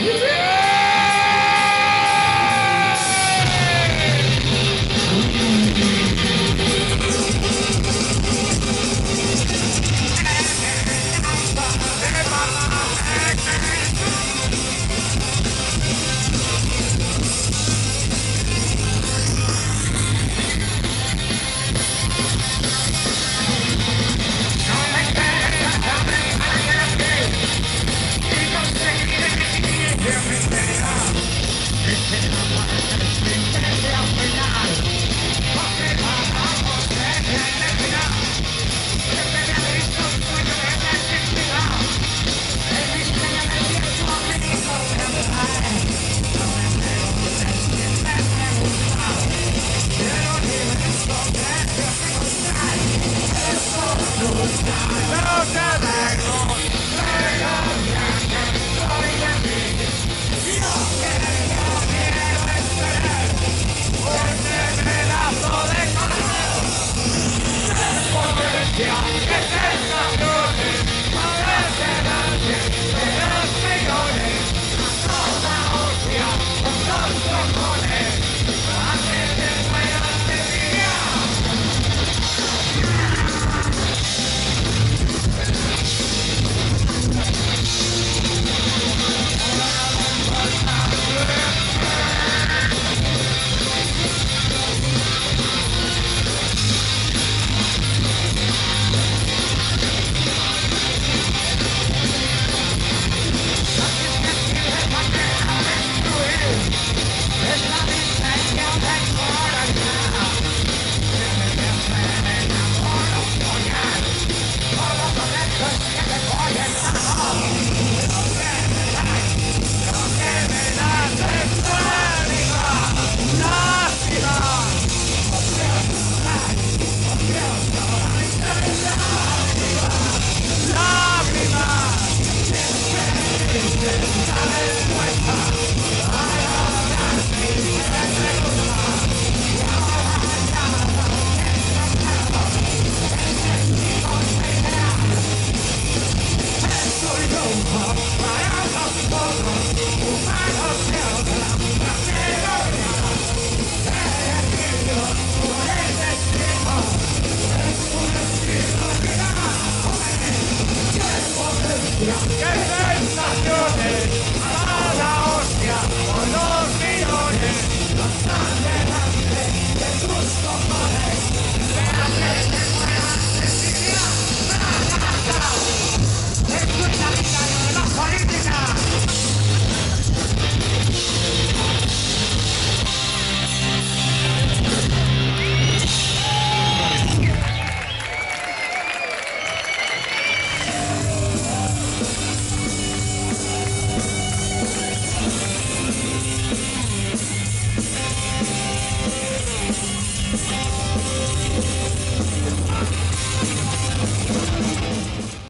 You too!